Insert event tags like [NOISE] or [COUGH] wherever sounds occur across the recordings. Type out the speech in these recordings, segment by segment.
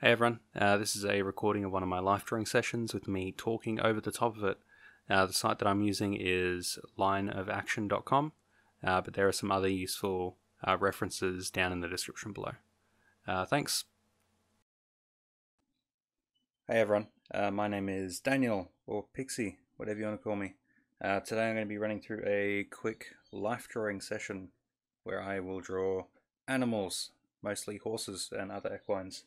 Hey everyone, uh, this is a recording of one of my life drawing sessions with me talking over the top of it. Uh, the site that I'm using is lineofaction.com, uh, but there are some other useful uh, references down in the description below. Uh, thanks. Hey everyone, uh, my name is Daniel, or Pixie, whatever you want to call me. Today I'm going to be running through a quick life drawing session where I will draw animals, mostly horses and other equines.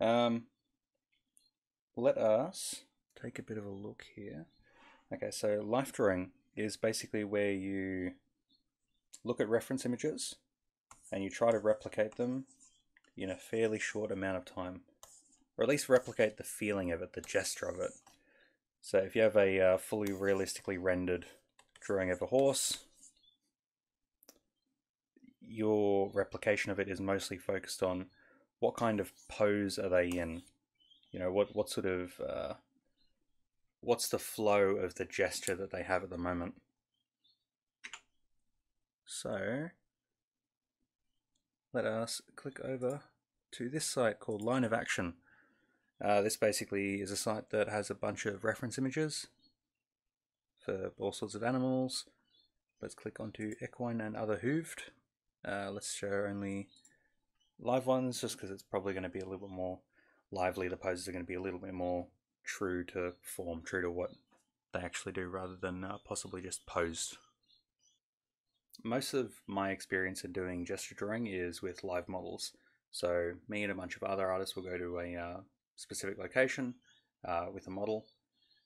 Um, let us take a bit of a look here. Okay, so life drawing is basically where you look at reference images and you try to replicate them in a fairly short amount of time, or at least replicate the feeling of it, the gesture of it. So if you have a uh, fully realistically rendered drawing of a horse, your replication of it is mostly focused on what kind of pose are they in? You know, what what sort of uh, what's the flow of the gesture that they have at the moment? So let us click over to this site called Line of Action. Uh, this basically is a site that has a bunch of reference images for all sorts of animals. Let's click onto equine and other hooved. Uh, let's show only live ones just because it's probably going to be a little bit more lively. The poses are going to be a little bit more true to form, true to what they actually do rather than uh, possibly just posed. Most of my experience in doing gesture drawing is with live models. So me and a bunch of other artists will go to a uh, specific location uh, with a model.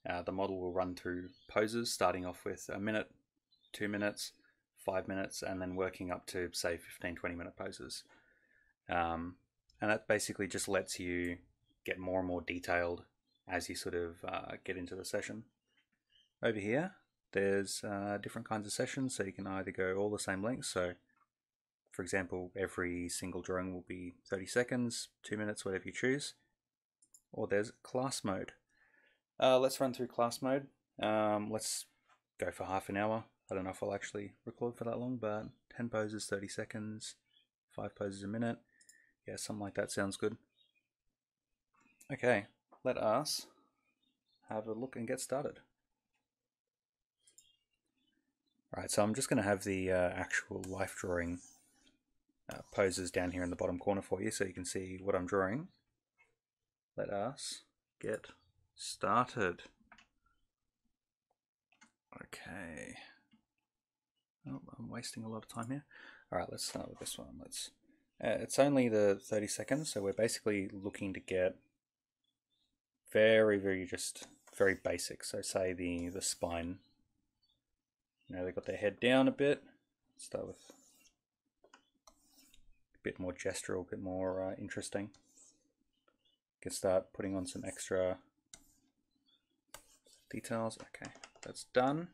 Uh, the model will run through poses starting off with a minute, two minutes, five minutes, and then working up to say 15, 20 minute poses. Um, and that basically just lets you get more and more detailed as you sort of uh, get into the session. Over here, there's uh, different kinds of sessions, so you can either go all the same length. So, for example, every single drawing will be 30 seconds, 2 minutes, whatever you choose. Or there's class mode. Uh, let's run through class mode. Um, let's go for half an hour. I don't know if I'll actually record for that long, but 10 poses, 30 seconds, 5 poses a minute. Yeah, something like that sounds good. Okay, let us have a look and get started. Alright, so I'm just going to have the uh, actual life drawing uh, poses down here in the bottom corner for you so you can see what I'm drawing. Let us get started. Okay. Oh, I'm wasting a lot of time here. Alright, let's start with this one. Let's uh, it's only the 30 seconds, so we're basically looking to get very, very just very basic. So say the, the spine. Know, they've got their head down a bit. Start with a bit more gestural, a bit more uh, interesting. Can start putting on some extra details. Okay, that's done.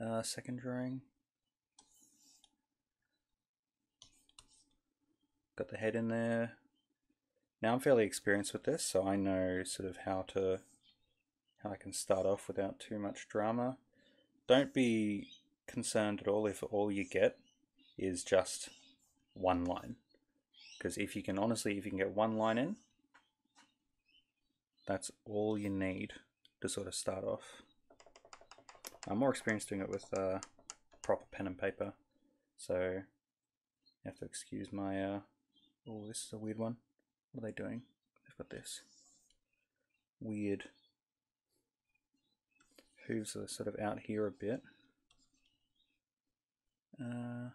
Uh, second drawing. Got the head in there. Now I'm fairly experienced with this, so I know sort of how to how I can start off without too much drama. Don't be concerned at all if all you get is just one line. Because if you can honestly, if you can get one line in, that's all you need to sort of start off. I'm more experienced doing it with uh, proper pen and paper, so you have to excuse my uh, Oh, this is a weird one. What are they doing? They've got this weird hooves are sort of out here a bit. Uh,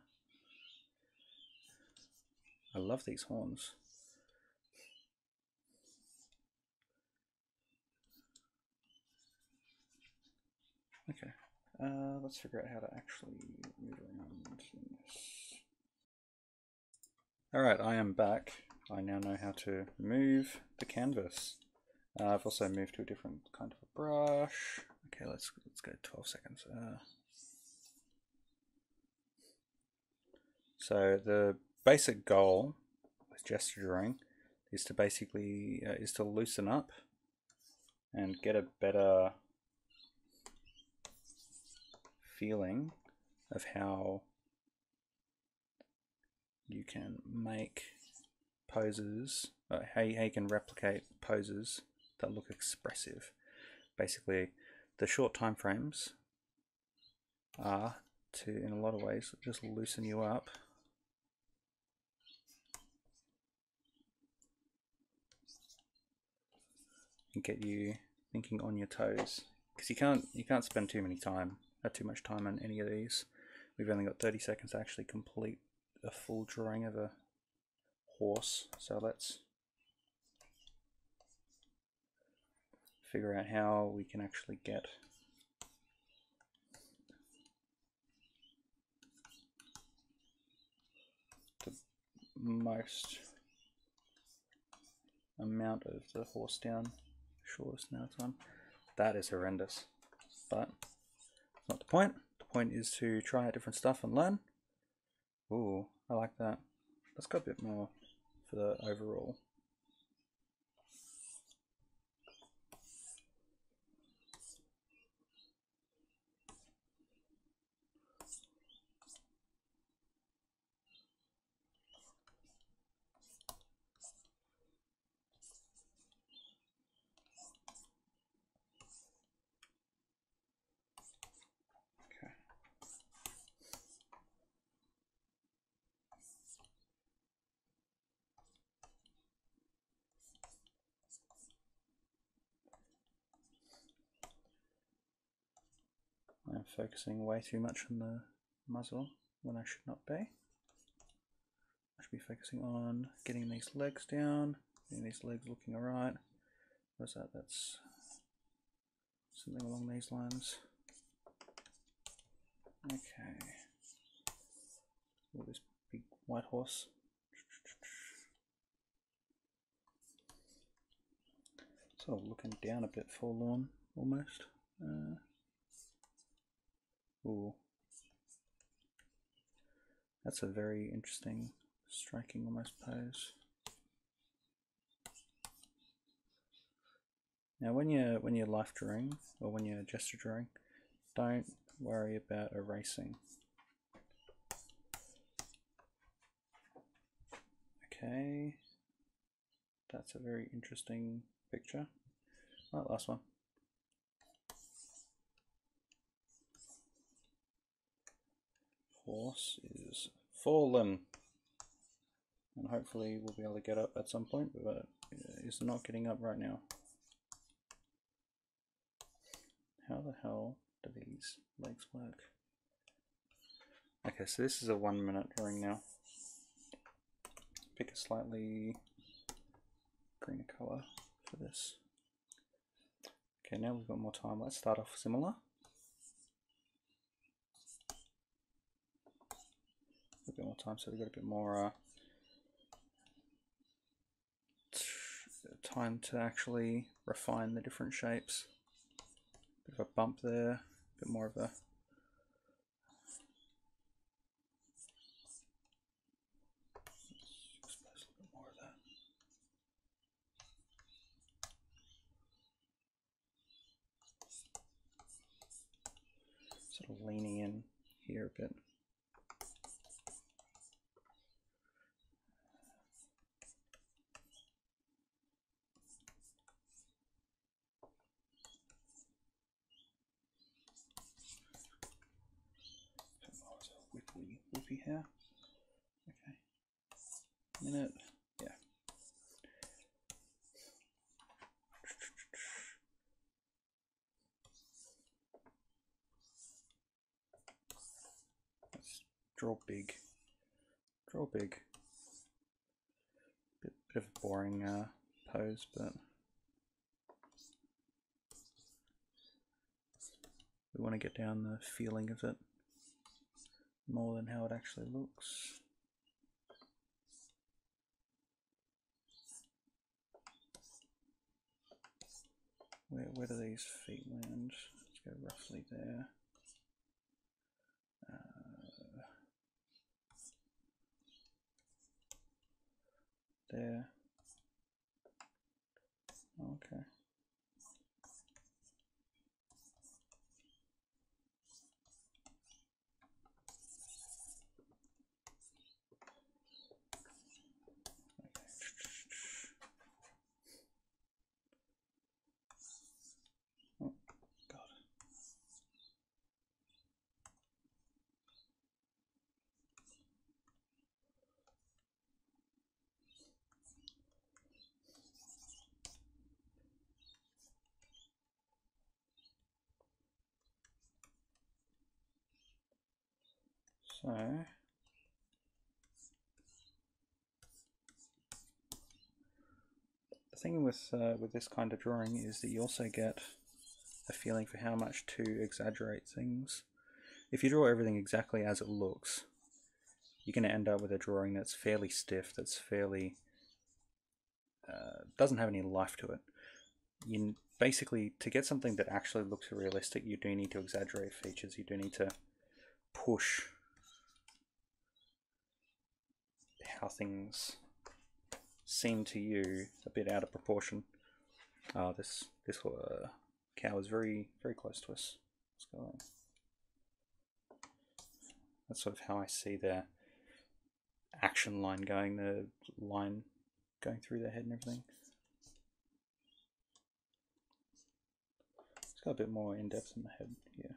I love these horns. Okay, uh, let's figure out how to actually move around in this. Alright, I am back. I now know how to move the canvas. Uh, I've also moved to a different kind of a brush. Okay, let's let's go 12 seconds. Uh, so the basic goal with gesture drawing is to basically uh, is to loosen up and get a better feeling of how you can make poses, uh, how, you, how you can replicate poses that look expressive. Basically, the short time frames are to, in a lot of ways, just loosen you up. And get you thinking on your toes, because you can't you can't spend too many time, uh, too much time on any of these. We've only got 30 seconds to actually complete a full drawing of a horse. So let's figure out how we can actually get the most amount of the horse down shortest of time. That is horrendous, but it's not the point. The point is to try out different stuff and learn. Ooh, I like that. Let's go a bit more for the overall. Focusing way too much on the muzzle when I should not be. I should be focusing on getting these legs down, getting these legs looking alright. What's that? That's something along these lines. Okay. Oh, this big white horse. Sort of looking down a bit forlorn, almost. Uh, ooh. That's a very interesting, striking almost pose. Now when you're when you're life drawing or when you're gesture drawing, don't worry about erasing. Okay, that's a very interesting picture. Right, last one. Horse is fallen. And hopefully we'll be able to get up at some point, but uh, it's not getting up right now. How the hell do these legs work? Okay, so this is a one minute drawing now. Pick a slightly greener colour for this. Okay, now we've got more time. Let's start off similar. A bit more time, so we've got a bit more uh, time to actually refine the different shapes. Bit of a bump there, a bit more of a. Sort of leaning in here a. Bit more of a whippy, whippy hair. Okay. Minute. Yeah. Let's draw big. Draw big. Bit, bit of a boring uh, pose, but we want to get down the feeling of it more than how it actually looks. Where, where do these feet land? Let's go roughly there. There. Okay. Okay. So the thing with uh, with this kind of drawing is that you also get a feeling for how much to exaggerate things. If you draw everything exactly as it looks, you're going to end up with a drawing that's fairly stiff, that's fairly uh, doesn't have any life to it. You basically to get something that actually looks realistic, you do need to exaggerate features. You do need to push how things seem to you a bit out of proportion. Uh, this this uh, cow is very very close to us. On. That's sort of how I see their action line going, the line going through their head and everything. It's got a bit more in depth in the head here.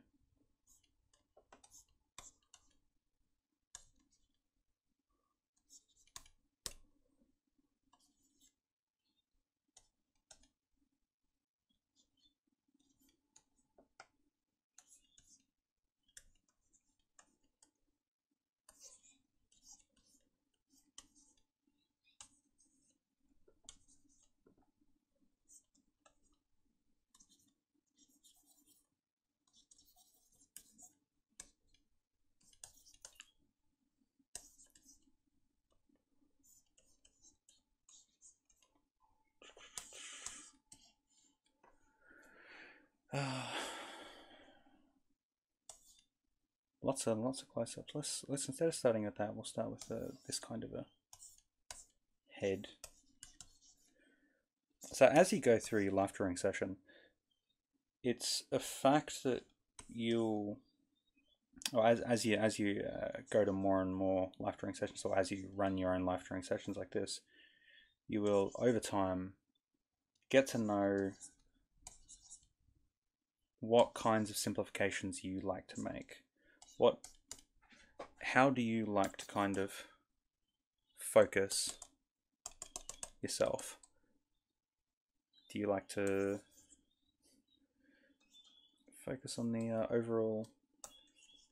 [SIGHS] lots of lots of close-ups. Let's let's instead of starting at that, we'll start with uh, this kind of a head. So as you go through your life drawing session, it's a fact that you'll, or as as you as you uh, go to more and more life drawing sessions, or as you run your own life drawing sessions like this, you will over time get to know what kinds of simplifications you like to make. What, how do you like to kind of focus yourself? Do you like to focus on the uh, overall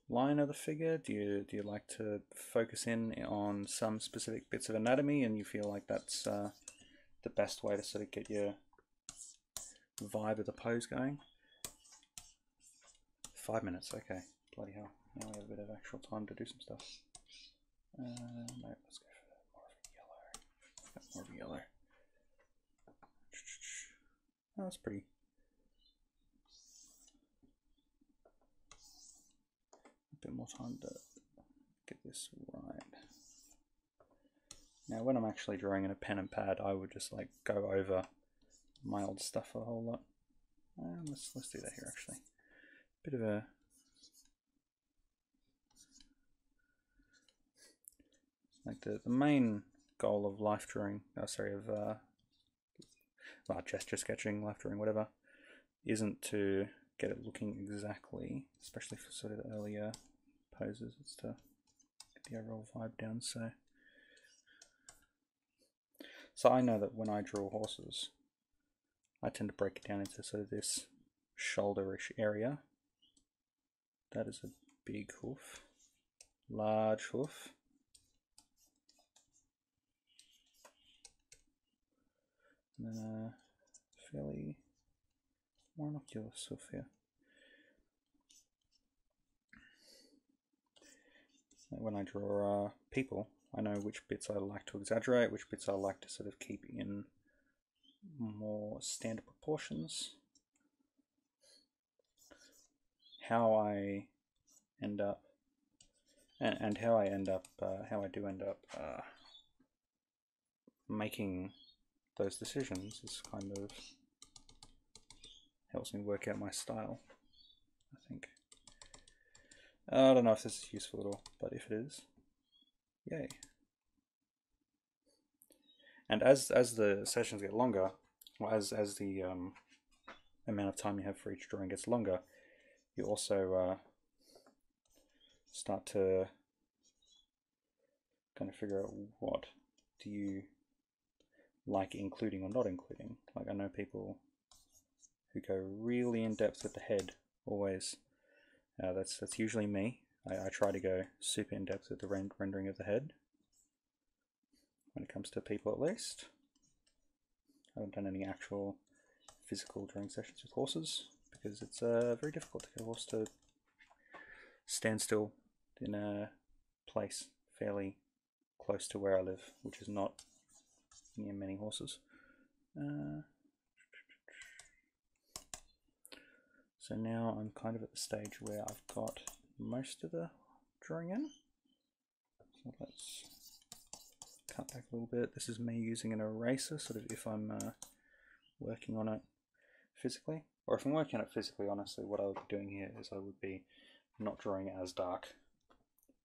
line of the figure? Do you do you like to focus in on some specific bits of anatomy, and you feel like that's uh, the best way to sort of get your vibe of the pose going? Five minutes, okay. Bloody hell. Now we have a bit of actual time to do some stuff. Uh, no, let's go for more of a yellow. More of a yellow. Oh, that's pretty. A bit more time to get this right. Now, when I'm actually drawing in a pen and pad, I would just like go over my old stuff a whole lot. Um, let's let's do that here actually bit of a like the, the main goal of life drawing, oh, sorry, of uh, well, gesture sketching, life drawing, whatever, isn't to get it looking exactly, especially for sort of the earlier poses, it's to get the overall vibe down. So, so I know that when I draw horses, I tend to break it down into sort of this shoulderish area that is a big hoof, large hoof. And then a fairly more innocuous hoof here. When I draw uh, people, I know which bits I like to exaggerate, which bits I like to sort of keep in more standard proportions how I end up and, and how I end up uh, how I do end up uh, making those decisions is kind of helps me work out my style I think. I don't know if this is useful at all but if it is yay. And as as the sessions get longer or as as the um, amount of time you have for each drawing gets longer you also uh, start to kind of figure out what do you like including or not including. Like I know people who go really in depth with the head always. Uh, that's that's usually me. I, I try to go super in depth with the rend rendering of the head when it comes to people at least. I haven't done any actual physical drawing sessions with horses because it's uh, very difficult to get a horse to stand still in a place fairly close to where I live, which is not near many horses. Uh, so now I'm kind of at the stage where I've got most of the drawing in. So let's cut back a little bit. This is me using an eraser, sort of if I'm uh, working on it physically. Or if I'm working it physically, honestly, what I would be doing here is I would be not drawing it as dark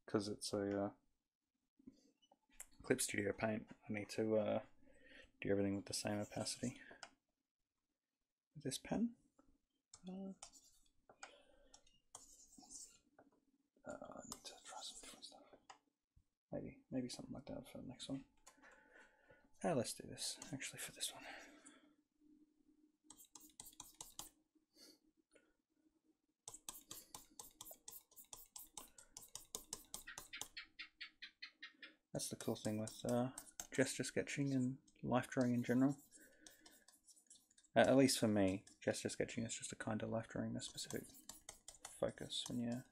because it's a uh, Clip Studio Paint. I need to uh, do everything with the same opacity. With this pen. Uh, uh, I need to try some different stuff. Maybe, maybe something like that for the next one. Uh, let's do this, actually, for this one. That's the cool thing with uh, gesture sketching and life drawing in general. Uh, at least for me, gesture sketching is just a kind of life drawing, a specific focus when you're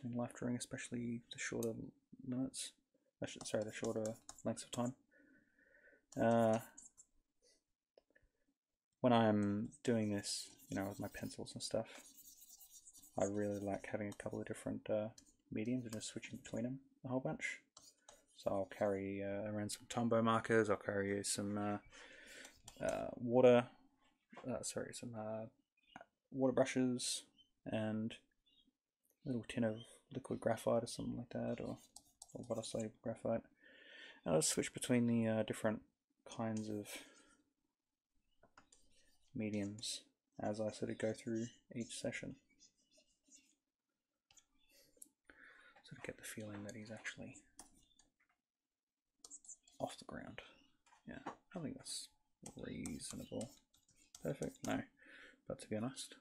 doing life drawing, especially the shorter limits. Should, sorry, the shorter lengths of time. Uh, when I'm doing this, you know, with my pencils and stuff, I really like having a couple of different uh, mediums and just switching between them a whole bunch. So I'll carry uh, around some Tombow markers, I'll carry some uh, uh, water, uh, sorry, some water brushes and a little tin of liquid graphite or something like that, or, or water soluble graphite. And I'll switch between the different kinds of mediums as I sort of go through each session. Sort of get the feeling that he's actually off the ground. Yeah, I think that's reasonable. Perfect? No. But to be honest,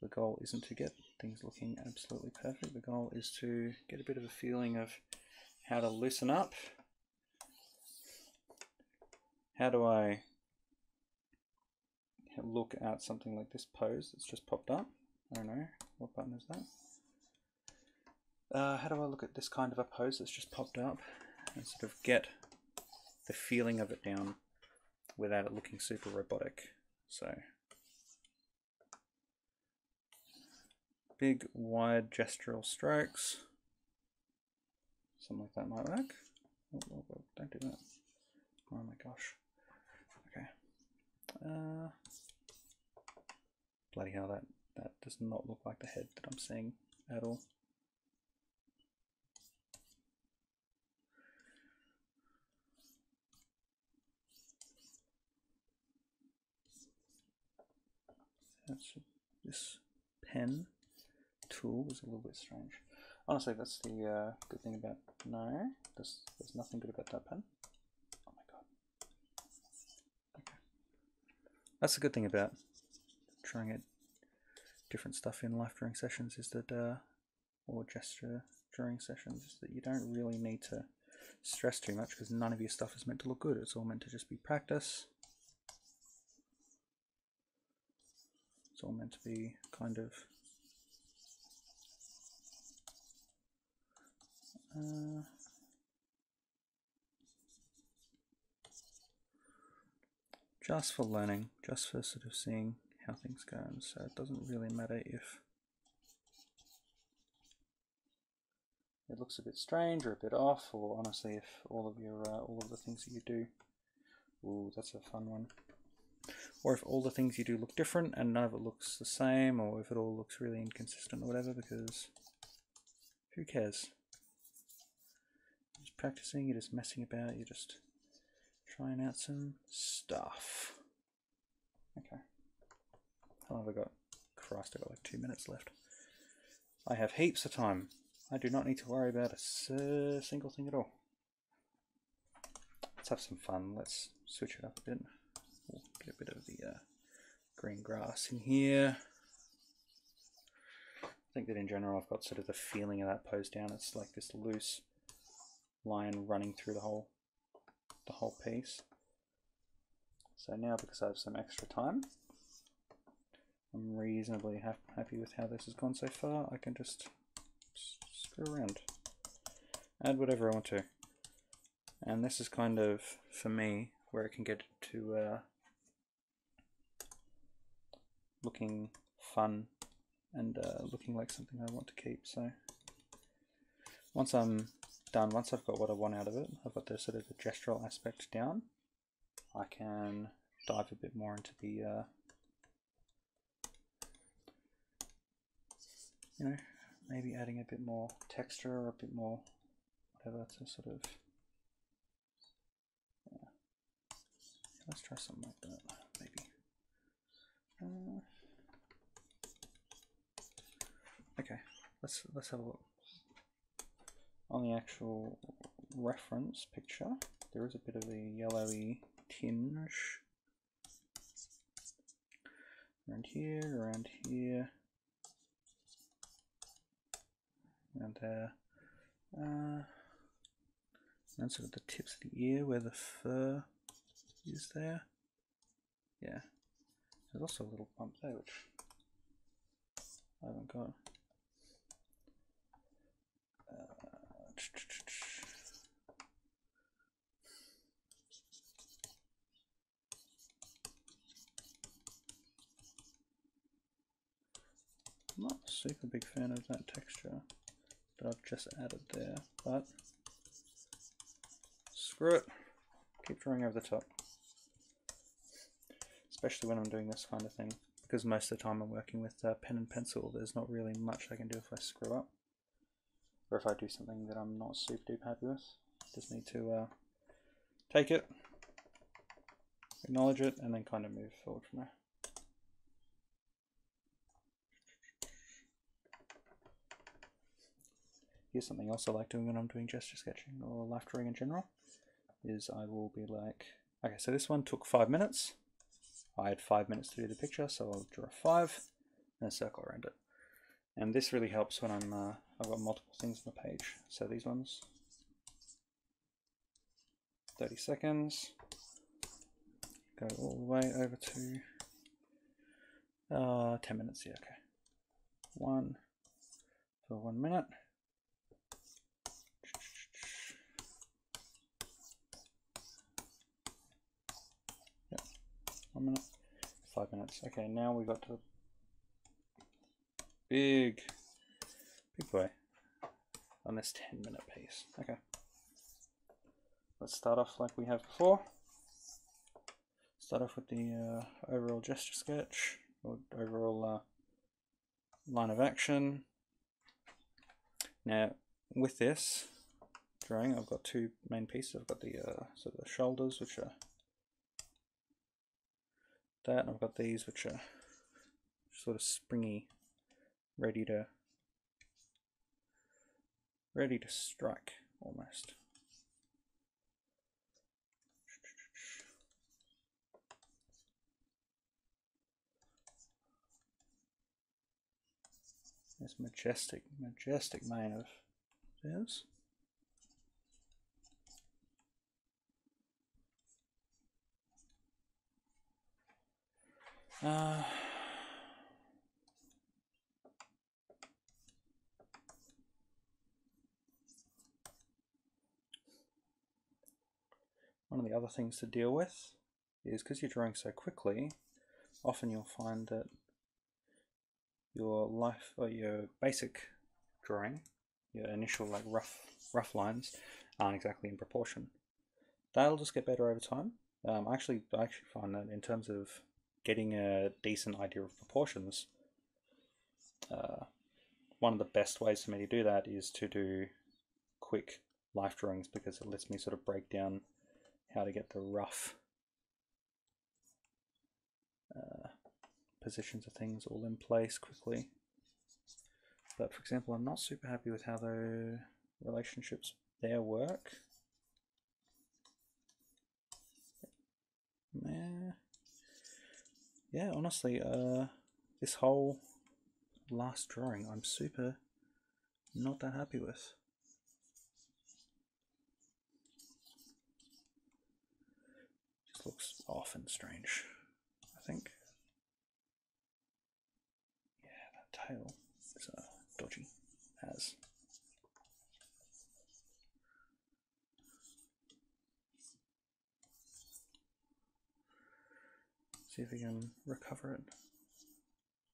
the goal isn't to get things looking absolutely perfect. The goal is to get a bit of a feeling of how to loosen up. How do I look at something like this pose that's just popped up? I don't know. What button is that? Uh, how do I look at this kind of a pose that's just popped up and sort of get the feeling of it down without it looking super robotic. So big wide gestural strokes. Something like that might work. Oh, oh, oh, don't do that. Oh my gosh. Okay. Uh, bloody hell, that, that does not look like the head that I'm seeing at all. That's this pen tool was a little bit strange. Honestly, that's the uh, good thing about no. There's there's nothing good about that pen. Oh my god. Okay. That's the good thing about trying it different stuff in life drawing sessions is that, uh, or gesture drawing sessions, is that you don't really need to stress too much because none of your stuff is meant to look good. It's all meant to just be practice It's all meant to be kind of. Uh, just for learning, just for sort of seeing how things go, and so it doesn't really matter if it looks a bit strange or a bit off, or honestly, if all of your uh, all of the things that you do, ooh, that's a fun one or if all the things you do look different and none of it looks the same, or if it all looks really inconsistent or whatever, because who cares? Just practicing, you're just messing about, you're just trying out some stuff. Okay. How long have I got? Christ, I've got like two minutes left. I have heaps of time. I do not need to worry about a single thing at all. Let's have some fun. Let's switch it up a bit. We'll get a bit of the uh, green grass in here. I think that in general I've got sort of the feeling of that pose down. It's like this loose line running through the whole the whole piece. So now because I have some extra time, I'm reasonably ha happy with how this has gone so far. I can just screw around, add whatever I want to. And this is kind of, for me, where it can get to uh, looking fun and uh, looking like something I want to keep. So once I'm done, once I've got what I want out of it, I've got the sort of the gestural aspect down, I can dive a bit more into the, uh, you know, maybe adding a bit more texture or a bit more whatever to sort of, yeah. let's try something like that, maybe. Uh, okay, let's let's have a look. On the actual reference picture, there is a bit of a yellowy tinge around here, around here, around there, uh, and sort of the tips of the ear where the fur is there. Yeah, there's also a little bump there which I haven't got. I'm not a super big fan of that texture that I've just added there, but screw it. Keep drawing over the top. Especially when I'm doing this kind of thing, because most of the time I'm working with uh, pen and pencil, there's not really much I can do if I screw up. Or if I do something that I'm not super duper happy with. Just need to uh, take it, acknowledge it, and then kind of move forward from there. Here's something else I like doing when I'm doing gesture sketching or life drawing in general, is I will be like, okay, so this one took five minutes. I had five minutes to do the picture, so I'll draw five and a circle around it. And this really helps when I'm, uh, I've got multiple things on the page. So these ones, 30 seconds, go all the way over to uh, 10 minutes, yeah, okay. One for one minute. Yep, one minute, five minutes. Okay, now we got to big, big boy on this 10 minute piece. Okay, let's start off like we have before. Start off with the uh, overall gesture sketch, or overall uh, line of action. Now, with this drawing, I've got two main pieces. I've got the uh, sort of the shoulders, which are that, and I've got these which are sort of springy, ready to ready to strike almost. This majestic, majestic mane of theirs. Uh, one of the other things to deal with is because you're drawing so quickly, often you'll find that your life or your basic drawing, your initial like rough rough lines, aren't exactly in proportion. That'll just get better over time. Um, actually, I actually find that in terms of getting a decent idea of proportions, uh, one of the best ways for me to do that is to do quick life drawings because it lets me sort of break down how to get the rough uh, positions of things all in place quickly. But for example, I'm not super happy with how the relationships there work. Yeah, honestly, uh, this whole last drawing I'm super not that happy with. Looks off and strange, I think. Yeah, that tail is uh, dodgy as. See if we can recover it.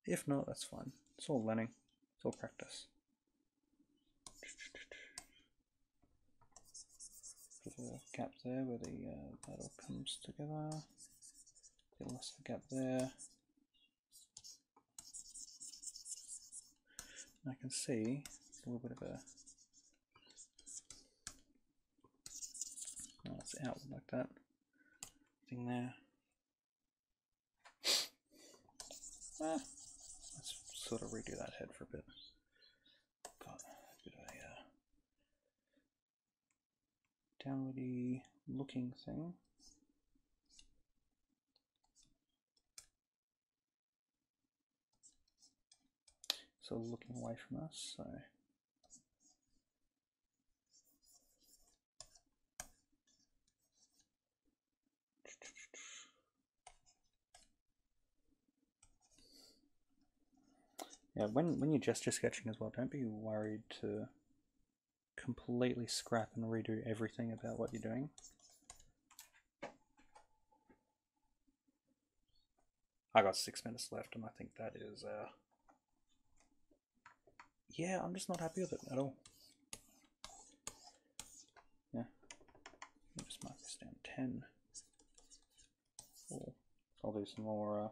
If not, that's fine. It's all learning. It's all practice. Little gap there where the uh, comes together. Get less of a gap there. And I can see a little bit of a oh, it's out like that thing there. Ah, let's sort of redo that head for a bit. Got a bit of a uh, downwardy looking thing. So looking away from us, so Yeah, when when you're gesture sketching as well, don't be worried to completely scrap and redo everything about what you're doing. I got six minutes left, and I think that is, uh, yeah, I'm just not happy with it at all. Yeah, me just mark this down ten. Oh, I'll do some more uh,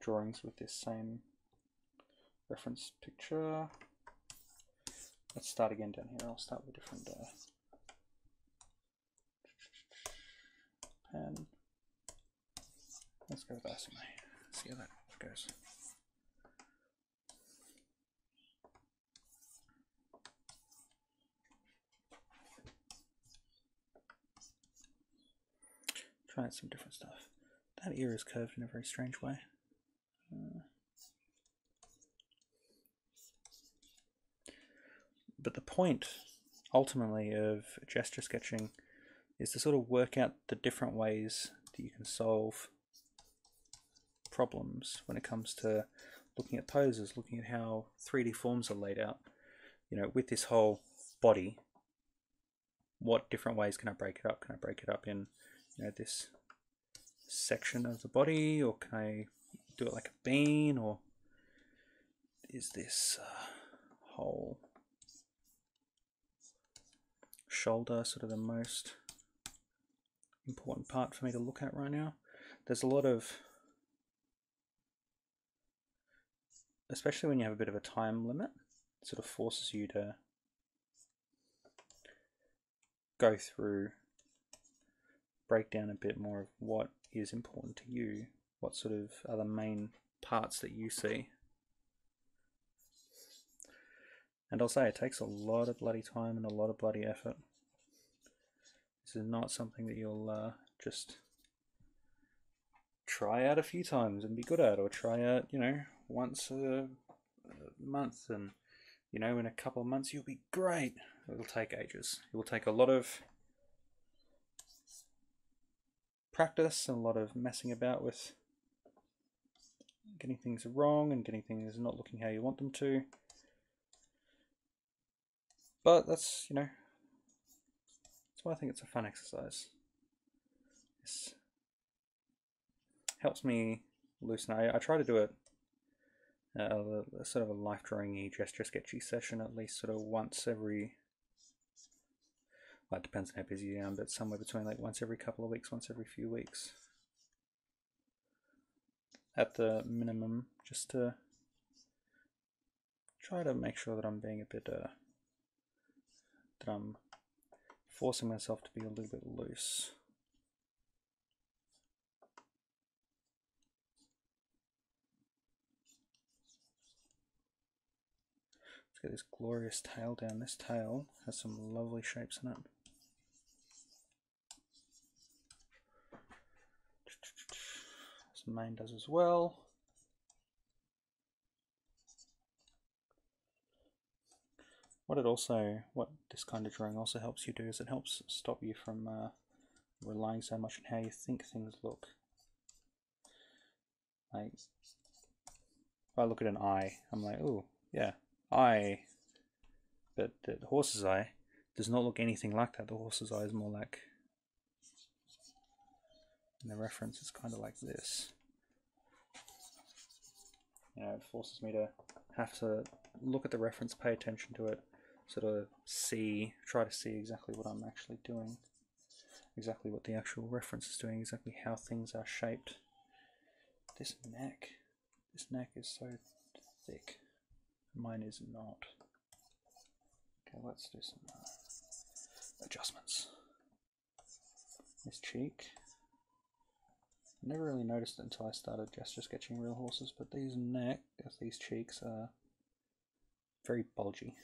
drawings with this same reference picture. Let's start again down here. I'll start with a different uh, pen. Let's go with Asime. See how that goes. Try some different stuff. That ear is curved in a very strange way. Uh, but the point ultimately of gesture sketching is to sort of work out the different ways that you can solve problems when it comes to looking at poses, looking at how 3D forms are laid out. You know, with this whole body, what different ways can I break it up? Can I break it up in, you know, this section of the body, or can I do it like a bean, or is this uh, whole shoulder sort of the most important part for me to look at right now? There's a lot of especially when you have a bit of a time limit, it sort of forces you to go through, break down a bit more of what is important to you, what sort of are the main parts that you see. And I'll say it takes a lot of bloody time and a lot of bloody effort. This is not something that you'll uh, just try out a few times and be good at, or try out, you know, once a, month, and you know, in a couple of months you'll be great. It'll take ages. It will take a lot of practice and a lot of messing about with getting things wrong and getting things not looking how you want them to. But that's, you know, why I think it's a fun exercise. This helps me loosen. I, I try to do it uh, a, sort of a life drawing gesture sketchy session at least sort of once every well, it depends on how busy I am, but somewhere between like once every couple of weeks, once every few weeks. At the minimum, just to try to make sure that I'm being a bit, uh, that I'm forcing myself to be a little bit loose. Let's get this glorious tail down. This tail has some lovely shapes in it. This mane does as well. What it also, what this kind of drawing also helps you do is it helps stop you from uh, relying so much on how you think things look. Like, if I look at an eye, I'm like, oh, yeah, eye. But the horse's eye does not look anything like that. The horse's eye is more like, and the reference is kind of like this. You know, it forces me to have to look at the reference, pay attention to it, sort of see, try to see exactly what I'm actually doing, exactly what the actual reference is doing, exactly how things are shaped. This neck, this neck is so thick. Mine is not. Okay, let's do some uh, adjustments. This cheek. Never really noticed it until I started gesture sketching real horses, but these neck, these cheeks are very bulgy.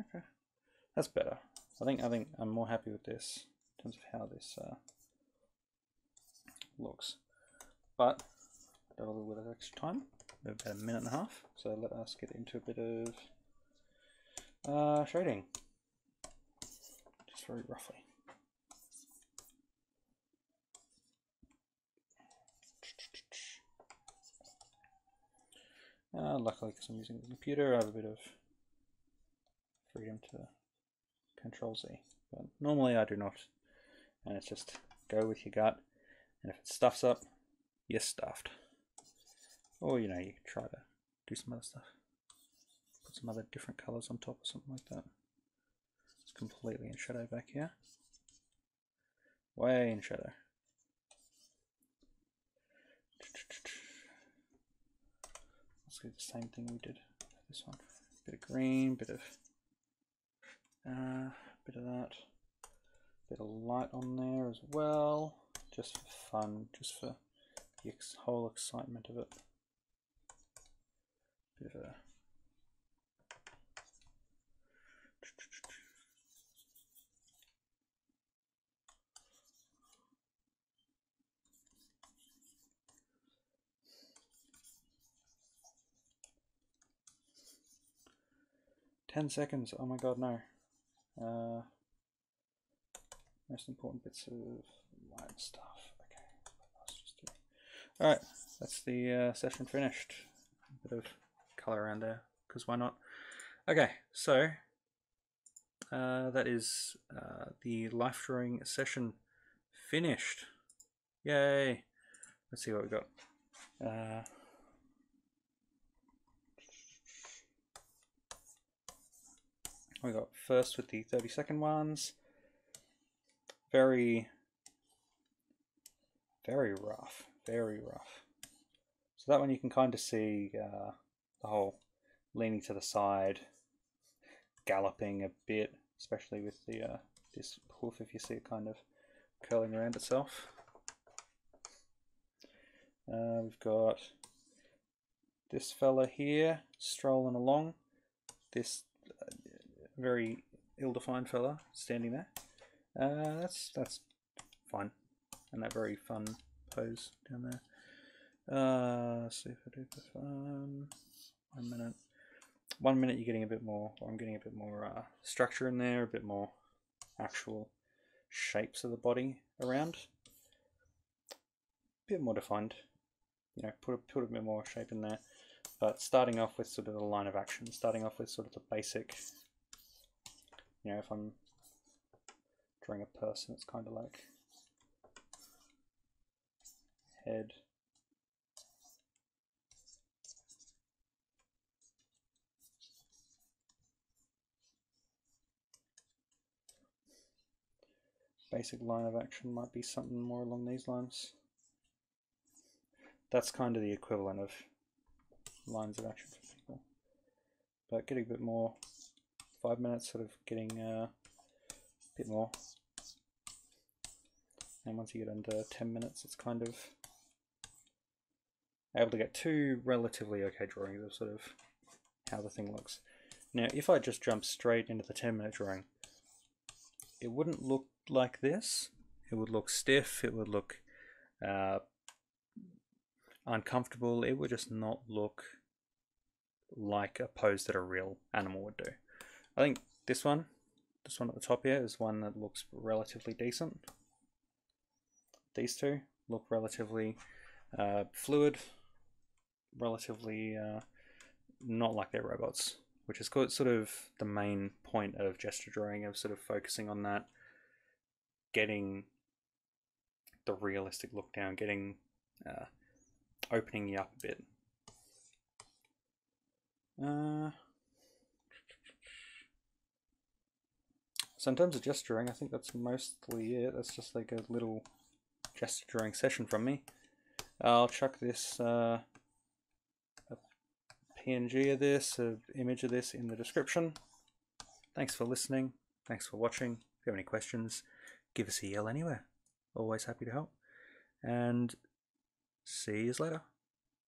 Okay, that's better. I think I think I'm more happy with this in terms of how this uh, looks. But got a little bit of extra time, about a minute and a half. So let us get into a bit of uh, shading, just very roughly. Uh, luckily, because I'm using the computer, I have a bit of freedom to control Z. But normally I do not. And it's just go with your gut. And if it stuffs up, you're stuffed. Or, you know, you try to do some other stuff. Put some other different colors on top or something like that. It's completely in shadow back here. Way in shadow. Let's do the same thing we did this one. Bit of green, bit of uh, bit of that, bit of light on there as well, just for fun, just for the ex whole excitement of it. Bit of a Ten seconds. Oh my god, no. Uh, most important bits of light stuff. Okay. All right, that's the uh, session finished. A bit of color around there, because why not? Okay, so uh, that is uh, the life drawing session finished. Yay! Let's see what we got. Uh, we got first with the 30 second ones. Very, very rough, very rough. So that one you can kind of see uh, the whole leaning to the side, galloping a bit, especially with the uh, this hoof if you see it kind of curling around itself. Uh, we've got this fella here strolling along. This very ill-defined fella standing there. Uh, that's that's fine, and that very fun pose down there. Uh, super duper fun. One minute. One minute you're getting a bit more. I'm getting a bit more uh, structure in there, a bit more actual shapes of the body around. A bit more defined. You know, put a, put a bit more shape in there. But starting off with sort of the line of action, starting off with sort of the basic you know, if I'm drawing a person, it's kind of like head. Basic line of action might be something more along these lines. That's kind of the equivalent of lines of action for people. But getting a bit more five minutes, sort of getting uh, a bit more. And once you get under 10 minutes, it's kind of able to get two relatively okay drawings of sort of how the thing looks. Now, if I just jump straight into the 10 minute drawing, it wouldn't look like this. It would look stiff, it would look uh, uncomfortable, it would just not look like a pose that a real animal would do. I think this one, this one at the top here, is one that looks relatively decent. These two look relatively uh, fluid, relatively uh, not like they're robots, which is sort of the main point of gesture drawing, of sort of focusing on that, getting the realistic look down, getting uh, opening you up a bit. Uh, so in terms of gesturing, I think that's mostly it. That's just like a little gesture drawing session from me. I'll chuck this uh, a PNG of this, an image of this in the description. Thanks for listening. Thanks for watching. If you have any questions, give us a yell anywhere. Always happy to help. And see you later.